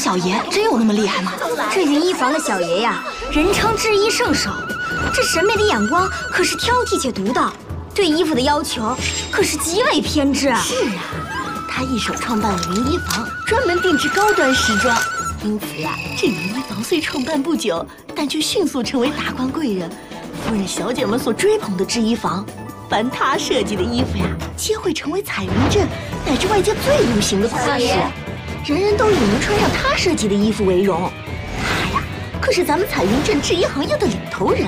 小爷真有那么厉害吗？这云衣坊的小爷呀，人称制衣圣手，这审美的眼光可是挑剔且独到，对衣服的要求可是极为偏执。是啊，他一手创办了云衣坊，专门定制高端时装。因此呀，这云衣坊虽创办不久，但却迅速成为达官贵人、夫人小姐们所追捧的制衣坊。凡他设计的衣服呀，皆会成为彩云镇乃至外界最流行的款式，人人都以能穿上他设计的衣服为荣。他呀，可是咱们彩云镇制衣行业的领头人。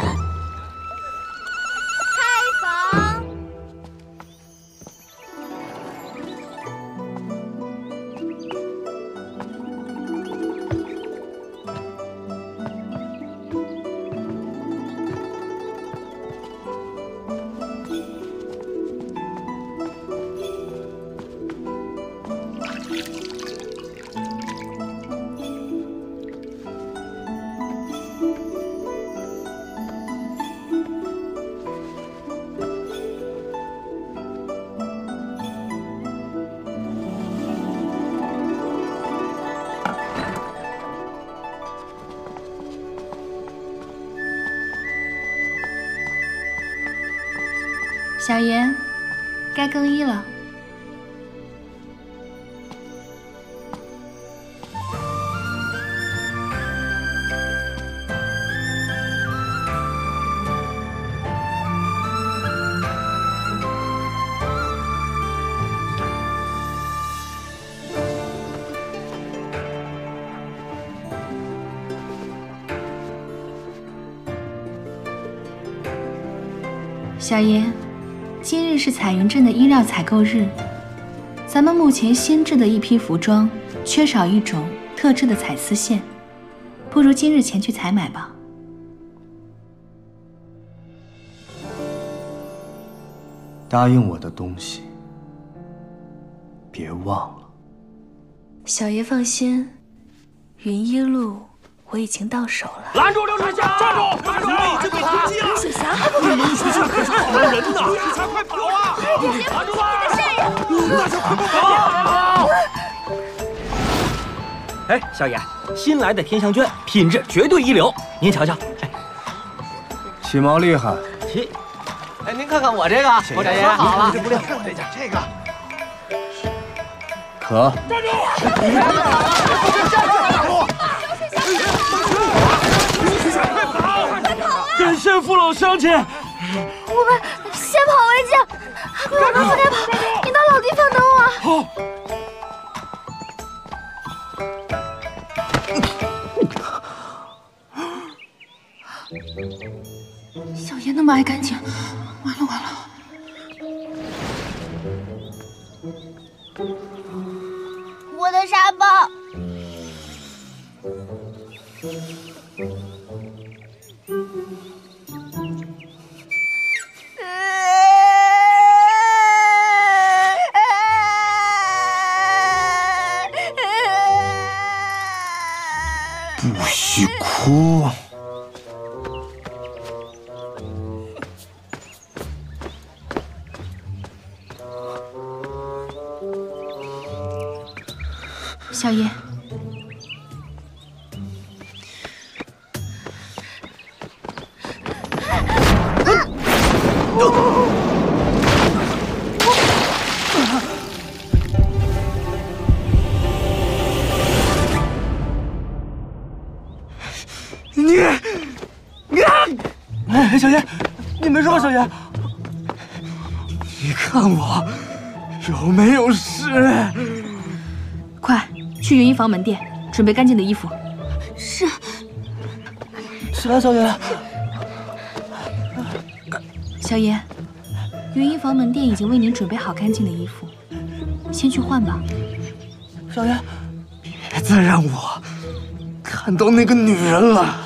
小妍，该更衣了。小妍，今日是彩云镇的衣料采购日，咱们目前新制的一批服装缺少一种特制的彩丝线，不如今日前去采买吧。答应我的东西，别忘了。小爷放心，云衣路我已经到手了。拦住刘水霞！站住！站住！这个司机啊！刘水霞还不肯离这可是好人呐！水霞，快跑啊！拦住他！大家快跑！哎，小爷，新来的天香绢，品质绝对一流，您瞧瞧。哎，起毛厉害。起。哎，您看看我这个，我这说好了。这不亮，我这件这个。可。站住！站住！快跑！快跑！跟县父老乡亲。我们先跑为敬。不要不该跑，你到老地方等我。好。小爷那么爱干净，完了完了！我的沙包。小爷，门店准备干净的衣服。是。起来，小爷。小爷，云衣坊门店已经为您准备好干净的衣服，先去换吧。小爷，别再让我看到那个女人了。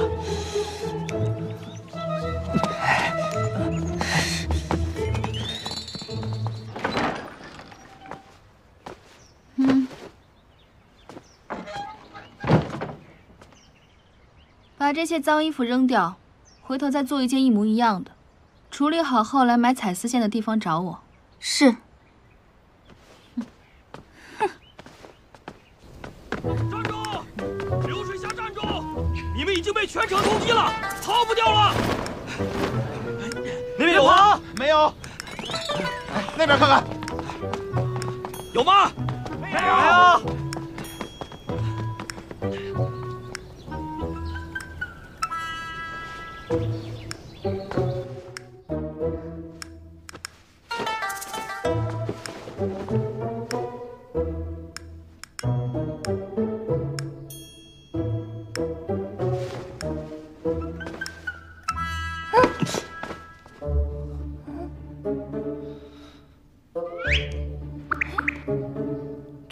嗯，把这些脏衣服扔掉回头再做一件一模一样的。处理好后来买彩丝线的地方找我。是。站住！流水下站住！你们已经被全城通缉了逃不掉了！那边有吗没有。那边看看。有吗？没有。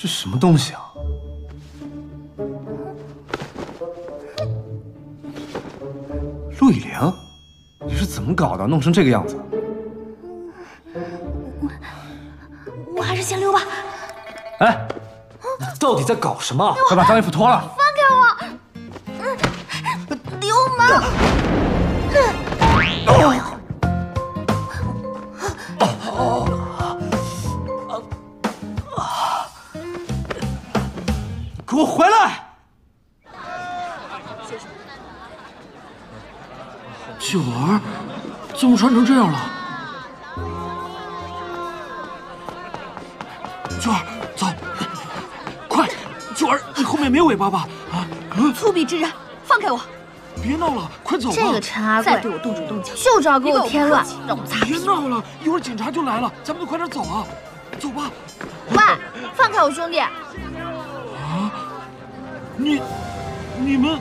这什么东西啊？陆以玲，你是怎么搞的？弄成这个样子？我我还是先溜吧。哎，你到底在搞什么？快把脏衣服脱了！放开我流氓！粗鄙之人，放开我！别闹了，快走吧！这个陈阿贵再对我动手动脚，就知道给我添乱，让我擦别闹了，一会儿警察就来了，咱们都快点走啊！走吧。喂，放开我兄弟！啊你，你们，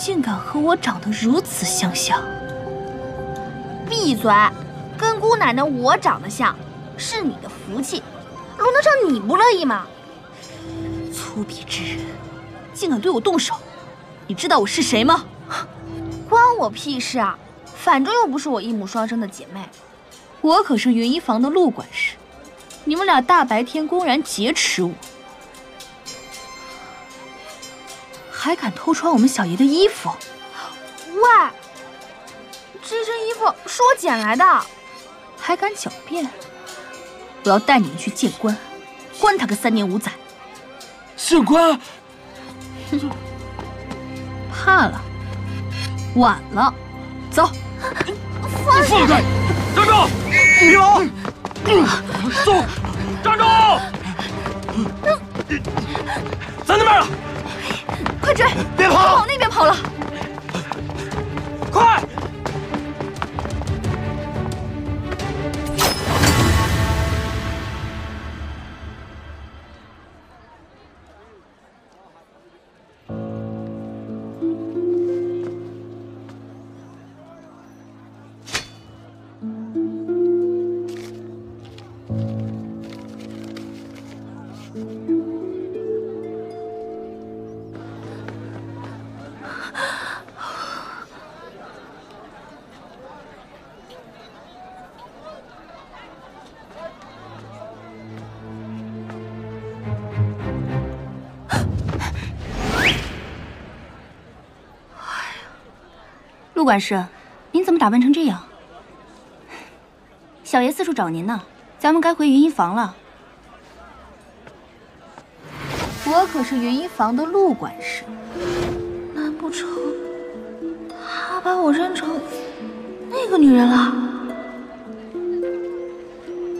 竟敢和我长得如此相像！闭嘴！跟姑奶奶我长得像，是你的福气，轮得上你不乐意吗？粗鄙之人，竟敢对我动手！你知道我是谁吗？关我屁事啊！反正又不是我一母双生的姐妹。我可是云衣房的陆管事，你们俩大白天公然劫持我，还敢偷穿我们小爷的衣服！喂，这身衣服是我捡来的。还敢狡辩！我要带你们去见官，关他个三年五载。县官，怕了，晚了，走。放开！站住！李老，走！站住！在那边了，快追！别跑！往那边跑了。快！陆管事，您怎么打扮成这样？小爷四处找您呢，咱们该回云衣房了。我可是云衣房的陆管事，难不成他把我认成那个女人了？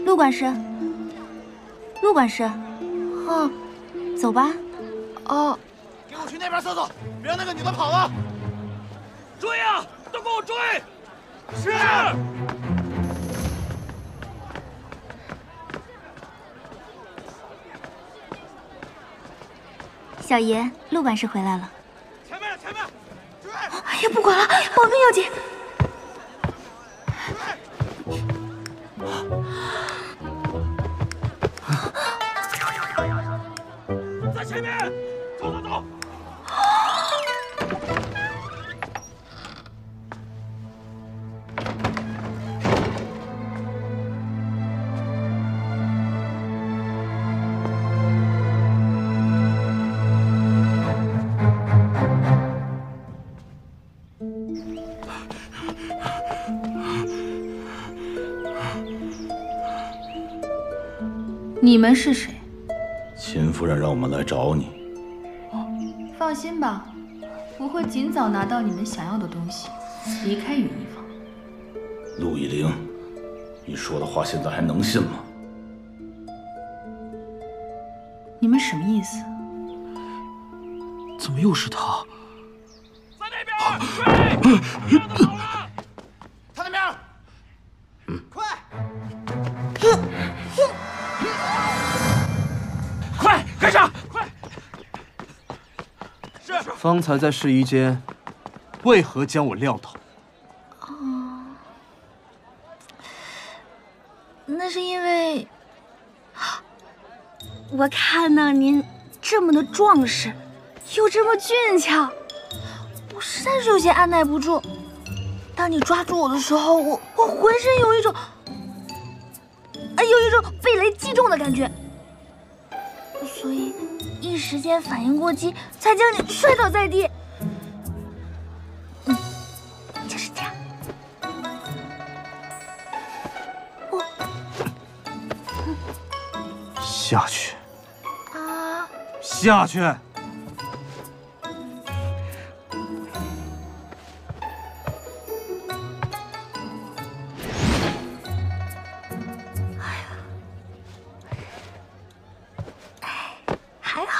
陆管事，陆管事，哦，走吧。哦，给我去那边搜搜，别让那个女的跑了。追啊！都给我追！是。小爷，陆管事回来了。前面，前面，追！哎呀，不管了，保命要紧。在前面，走走走！们是谁？秦夫人让我们来找你。放心吧，我会尽早拿到你们想要的东西，离开云衣坊。陆以玲，你说的话现在还能信吗？你们什么意思？怎么又是他？在那边，追！不要跑了！他那边，嗯，快！快 方才在试衣间，为何将我撂倒？哦那是因为我看到您这么的壮实，又这么俊俏，我实在是有些按耐不住。当你抓住我的时候，我我浑身有一种，哎，有一种被雷击中的感觉，所以一时间反应过激，才将你摔倒在地。嗯，就是这样。下去，啊，下去！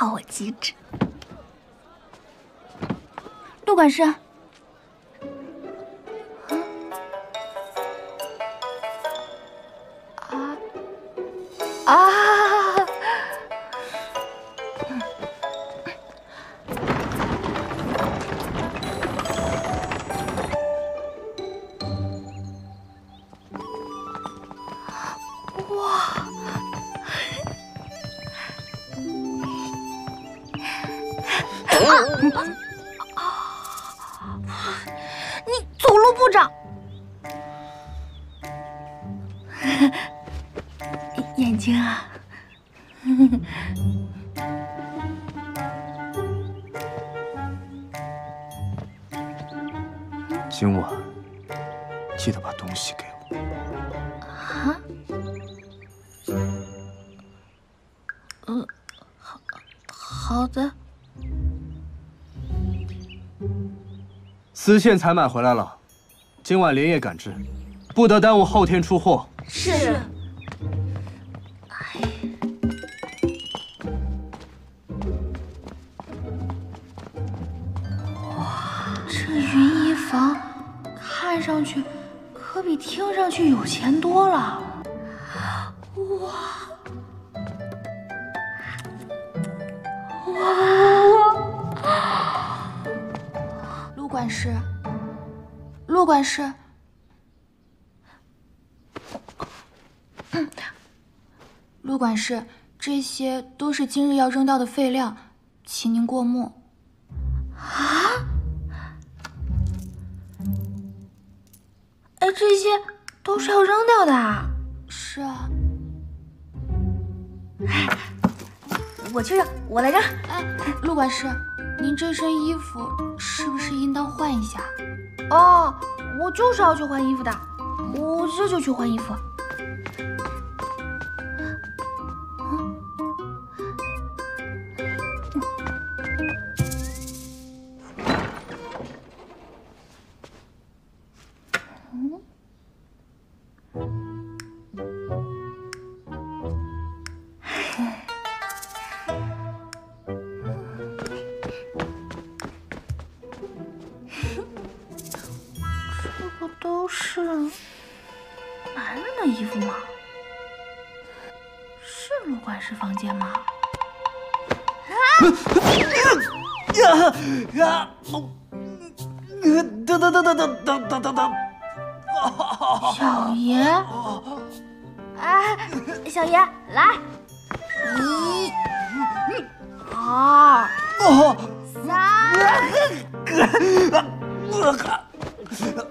靠我机智。陆管事，好的。丝线采买回来了，今晚连夜赶制，不得耽误后天出货。是。哇，这云衣坊看上去可比听上去有钱多了。事，陆管事。陆管事，这些都是今日要扔掉的废料，请您过目。啊？哎，这些都是要扔掉的啊？是啊。哎，我去扔，我来扔。哎，陆管事，您这身衣服是不是应当换一下？哦，我就是要去换衣服的，我这就去换衣服。等等！小爷，哎，小爷来，一、二、哦，三。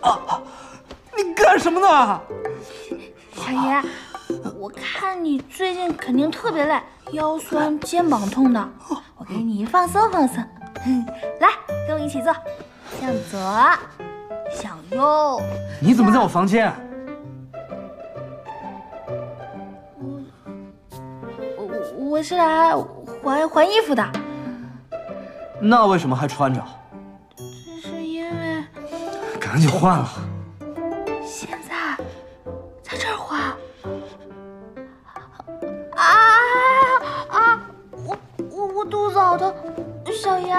啊！你干什么呢？小爷，我看你最近肯定特别累，腰酸肩膀痛的，我给你放松放松。来，跟我一起坐，向左，向右。你怎么在我房间？我我是来还还衣服的。那为什么还穿着？这是因为赶紧换了。现在在这儿换。啊啊！我我我肚子好疼，小爷，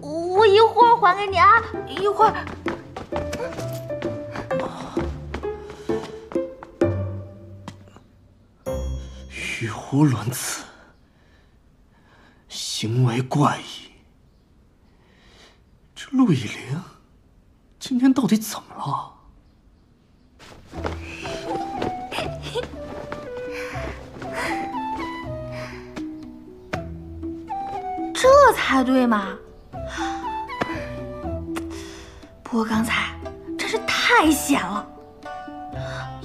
我一会儿还给你啊，一会儿。语无伦次，行为怪异。这陆以玲今天到底怎么了？这才对嘛！不过刚才真是太险了，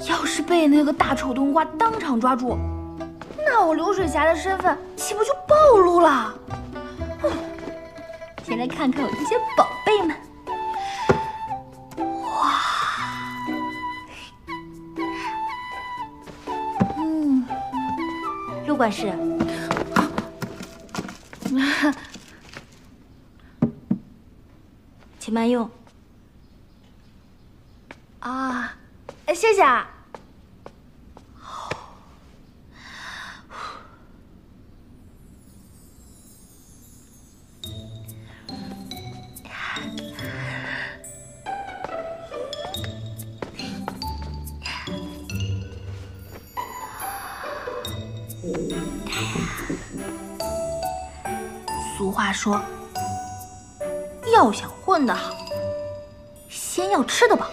要是被那个大丑冬瓜当场抓住，那我流水侠的身份岂不就暴露了？先来看看我这些宝贝们，哇，嗯，陆管事，请慢用。啊，谢谢啊。他说，要想混得好，先要吃得饱。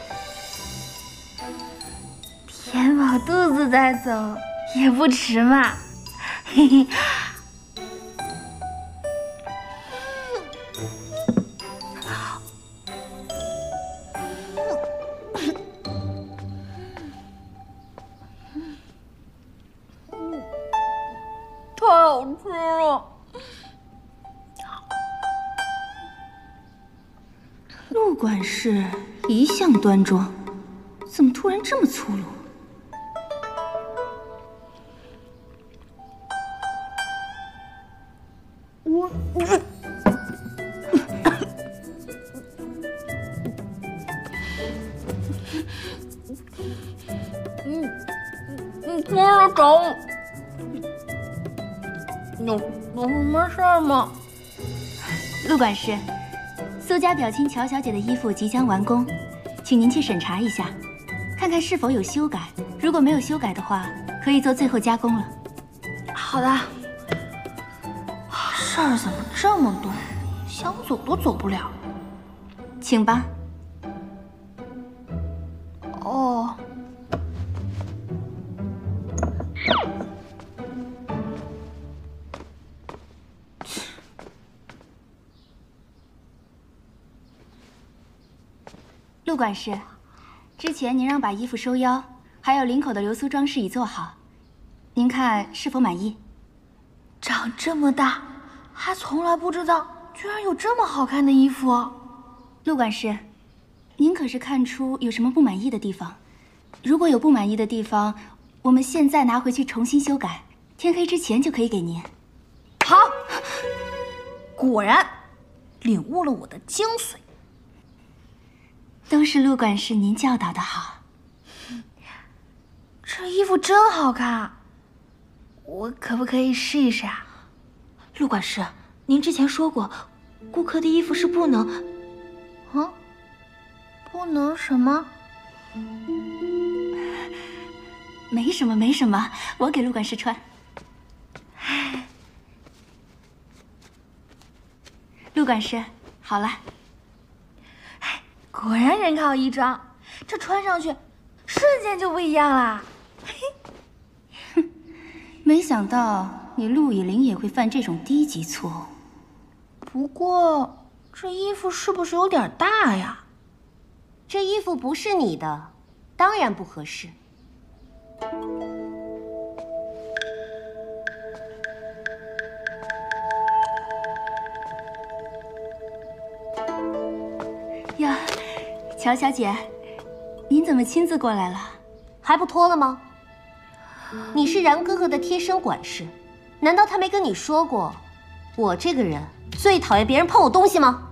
填饱肚子再走也不迟嘛，嘿嘿。端庄，怎么突然这么粗鲁？你突然找我，有有什么事儿吗？陆管事，苏家表亲乔小姐的衣服即将完工，请您去审查一下，看看是否有修改。如果没有修改的话，可以做最后加工了。好的。事儿怎么这么多，想走都走不了。请吧。陆管事，之前您让把衣服收腰，还有领口的流苏装饰已做好，您看是否满意？长这么大，还从来不知道居然有这么好看的衣服。陆管事，您可是看出有什么不满意的地方？如果有不满意的地方，我们现在拿回去重新修改，天黑之前就可以给您。好，果然领悟了我的精髓。都是陆管事您教导的好。这衣服真好看，我可不可以试一试啊？陆管事，您之前说过，顾客的衣服是不能……啊？不能什么？没什么，没什么，我给陆管事穿。陆管事，好了。果然人靠衣装，这穿上去瞬间就不一样啦！哼，没想到你陆以玲也会犯这种低级错误。不过这衣服是不是有点大呀？这衣服不是你的，当然不合适。乔小姐，您怎么亲自过来了？还不脱了吗？你是然哥哥的贴身管事，难道他没跟你说过，我这个人最讨厌别人碰我东西吗？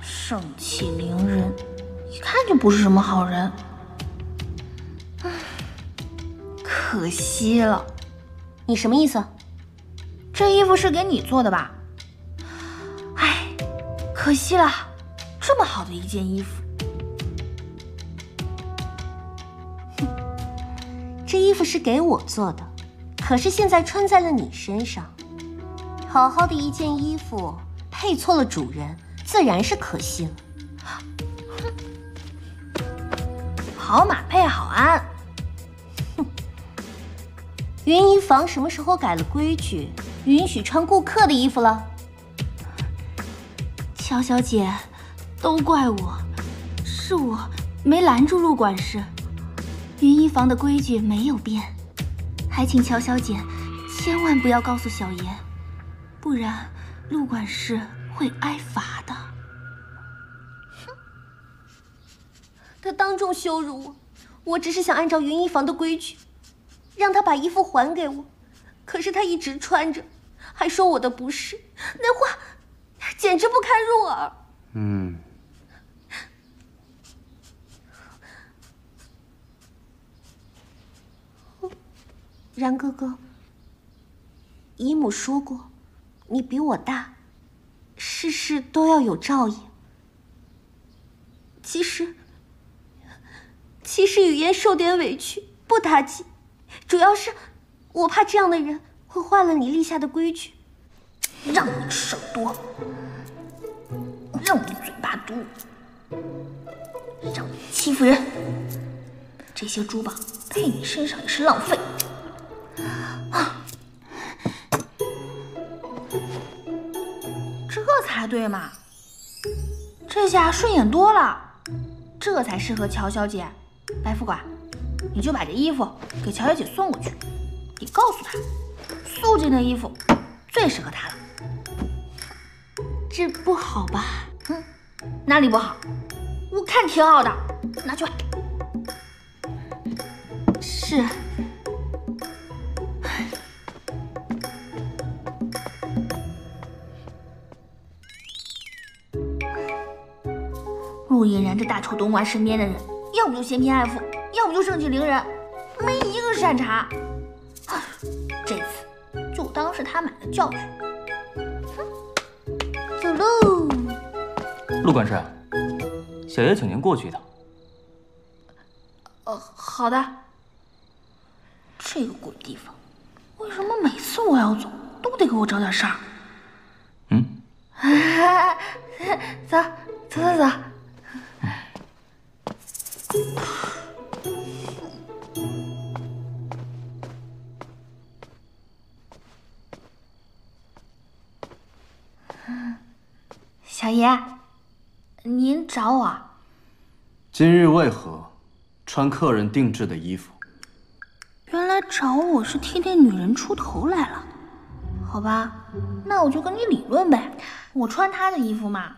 盛气凌人，一看就不是什么好人。唉，可惜了。你什么意思？这衣服是给你做的吧？唉，可惜了，这么好的一件衣服。这衣服是给我做的，可是现在穿在了你身上。好好的一件衣服，配错了主人，自然是可惜了。哼好马配好鞍。哼，云衣坊什么时候改了规矩，允许穿顾客的衣服了？乔小姐，都怪我，是我没拦住陆管事。云衣房的规矩没有变，还请乔小姐千万不要告诉小爷。不然，陆管事会挨罚的。哼！他当众羞辱我，我只是想按照云衣房的规矩，让他把衣服还给我。可是他一直穿着，还说我的不是，那话简直不堪入耳。嗯。然哥哥，姨母说过。你比我大，事事都要有照应。其实，其实雨烟受点委屈不打紧，主要是我怕这样的人会坏了你立下的规矩。让你事多，让你嘴巴毒，让你欺负人，这些珠宝配你身上也是浪费。对嘛！这下顺眼多了，这才适合乔小姐。白副管，你就把这衣服给乔小姐送过去，你告诉她，素净的衣服最适合她了。这不好吧？嗯，哪里不好？我看挺好的，拿去吧。是。陆隐然这大丑东瓜身边的人，要不就嫌贫爱富，要不就盛气凌人，没一个善茬。这次就当是他买的教训。走喽。陆管事，小爷请您过去一趟。呃，好的。这个鬼地方，为什么每次我要走都得给我找点事儿？嗯。走，走走走。小爷，您找我？今日为何穿客人定制的衣服？原来找我是替那女人出头来了。好吧，那我就跟你理论呗。我穿她的衣服嘛，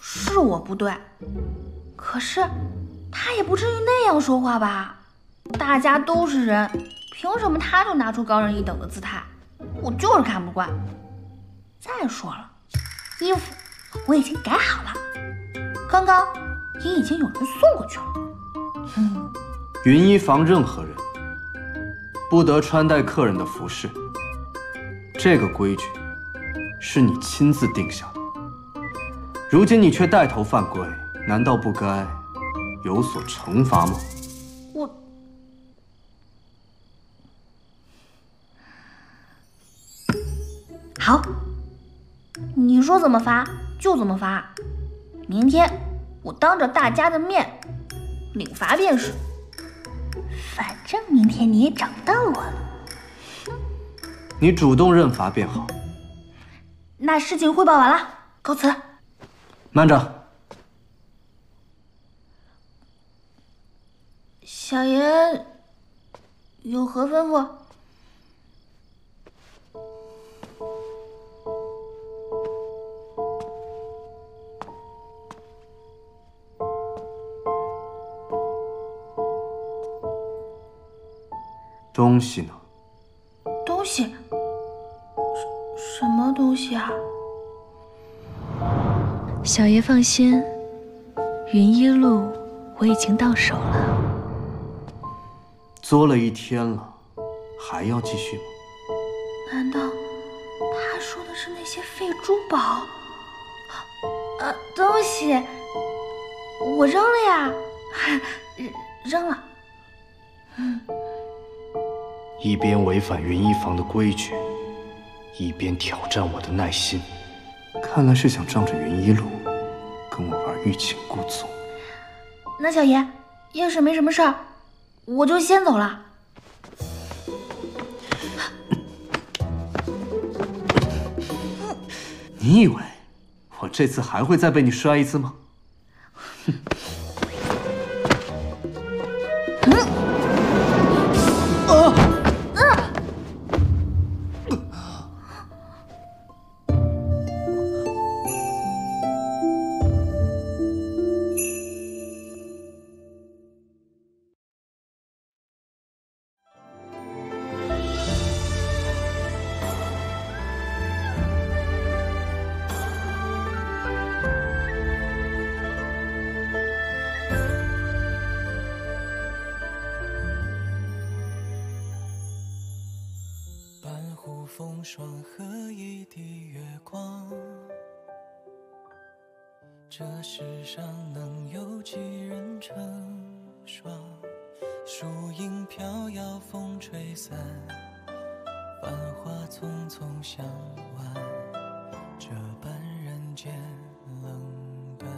是我不对。可是，他也不至于那样说话吧？大家都是人，凭什么他就拿出高人一等的姿态？我就是看不惯。再说了，衣服我已经改好了，刚刚也已经有人送过去了。嗯，云衣坊任何人不得穿戴客人的服饰，这个规矩是你亲自定下的。如今你却带头犯规。难道不该有所惩罚吗？我好，你说怎么罚就怎么罚。明天我当着大家的面领罚便是。反正明天你也找不到我了。你主动认罚便好。那事情汇报完了，告辞。慢着。小爷有何吩咐？东西呢？东西什什么东西啊？小爷放心，云一路我已经到手了。作了一天了，还要继续吗？难道他说的是那些废珠宝？呃，东西我扔了呀，扔了。嗯，一边违反云衣房的规矩，一边挑战我的耐心，看来是想仗着云一路跟我玩欲擒故纵。那小爷要是没什么事儿，我就先走了。你以为我这次还会再被你摔一次吗？哼风霜和一滴月光，这世上能有几人成双？树影飘摇，风吹散，繁华匆匆相晚，这般人间冷淡。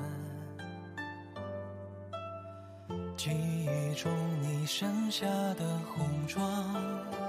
记忆中你身下的红妆。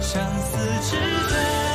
相思之醉